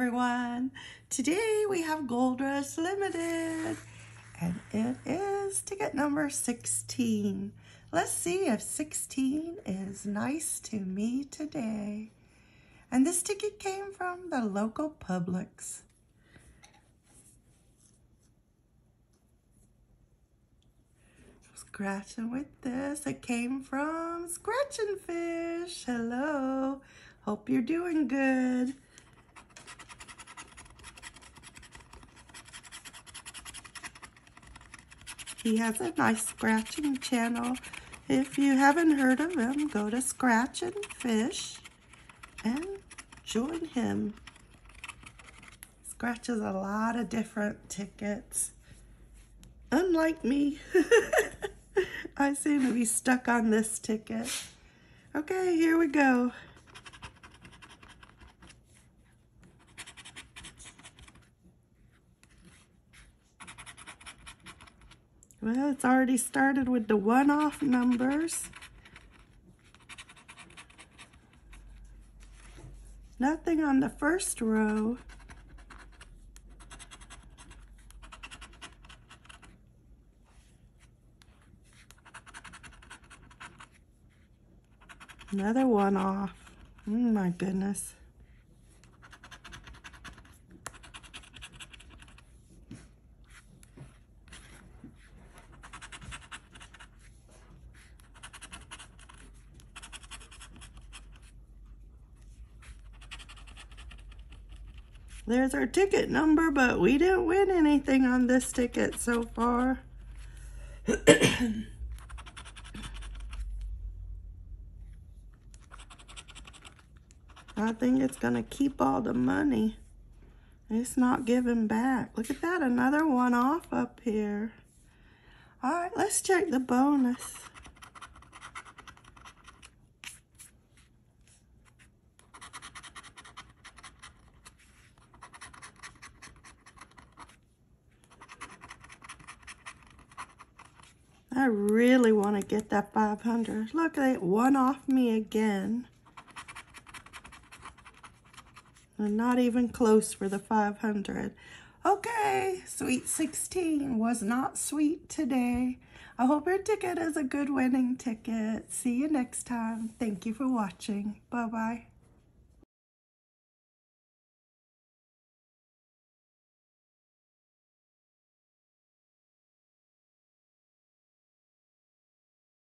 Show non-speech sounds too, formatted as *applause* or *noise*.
everyone. Today we have Gold Rush Limited and it is ticket number 16. Let's see if 16 is nice to me today. And this ticket came from the local Publix. Scratching with this. It came from Scratching Fish. Hello. Hope you're doing good. He has a nice scratching channel. If you haven't heard of him, go to Scratch and Fish and join him. Scratches a lot of different tickets. Unlike me, *laughs* I seem to be stuck on this ticket. Okay, here we go. Well, it's already started with the one-off numbers. Nothing on the first row. Another one off. Oh my goodness. There's our ticket number, but we didn't win anything on this ticket so far. I think it's going to keep all the money. It's not giving back. Look at that, another one off up here. All right, let's check the bonus. I really want to get that 500. Look, they one off me again. I'm not even close for the 500. Okay, Sweet 16 was not sweet today. I hope your ticket is a good winning ticket. See you next time. Thank you for watching. Bye-bye.